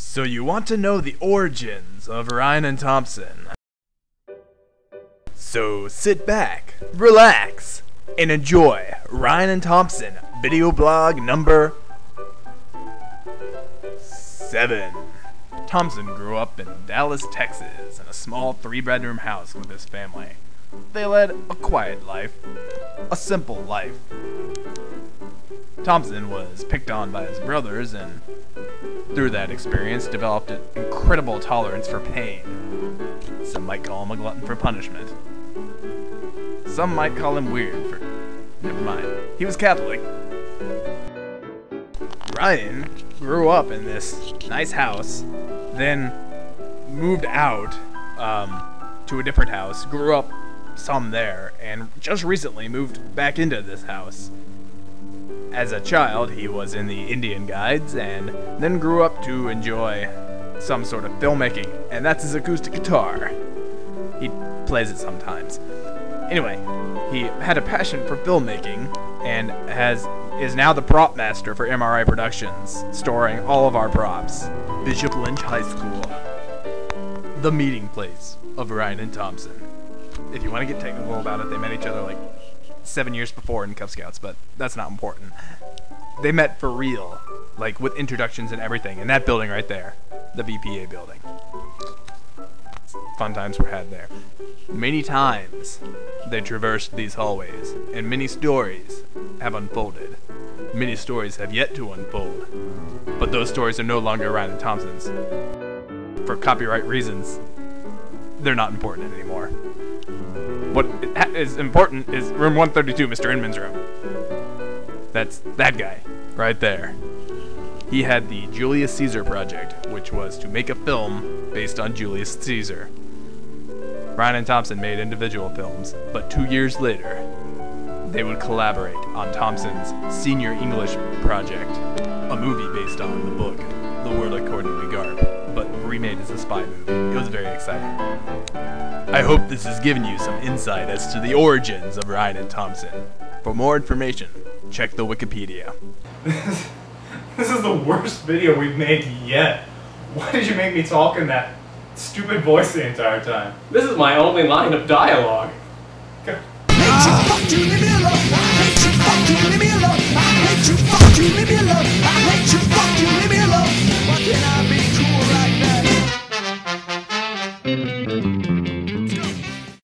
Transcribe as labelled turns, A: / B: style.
A: So you want to know the origins of Ryan and Thompson? So sit back, relax, and enjoy Ryan and Thompson video blog number 7. Thompson grew up in Dallas, Texas, in a small three bedroom house with his family. They led a quiet life, a simple life. Thompson was picked on by his brothers and through that experience, developed an incredible tolerance for pain. Some might call him a glutton for punishment. Some might call him weird for. Never mind. He was Catholic. Ryan grew up in this nice house, then moved out um, to a different house, grew up some there, and just recently moved back into this house. As a child, he was in the Indian Guides and then grew up to enjoy some sort of filmmaking, and that's his acoustic guitar. He plays it sometimes. Anyway, he had a passion for filmmaking and has is now the prop master for MRI Productions, storing all of our props. Bishop Lynch High School. The meeting place of Ryan and Thompson. If you want to get technical about it, they met each other like seven years before in Cub Scouts, but that's not important. They met for real, like with introductions and everything, in that building right there, the BPA building. Fun times were had there. Many times they traversed these hallways, and many stories have unfolded. Many stories have yet to unfold, but those stories are no longer Ryan Thompson's. For copyright reasons, they're not important anymore. What is important is room 132, Mr. Inman's room. That's that guy, right there. He had the Julius Caesar project, which was to make a film based on Julius Caesar. Ryan and Thompson made individual films, but two years later, they would collaborate on Thompson's senior English project, a movie based on the book, The World According to Garp, but remade as a spy movie. It was very exciting. I hope this has given you some insight as to the origins of Ryan and Thompson. For more information, check the Wikipedia.
B: this is the worst video we've made yet. Why did you make me talk in that stupid voice the entire time?
C: This is my only line of dialogue.
B: Go.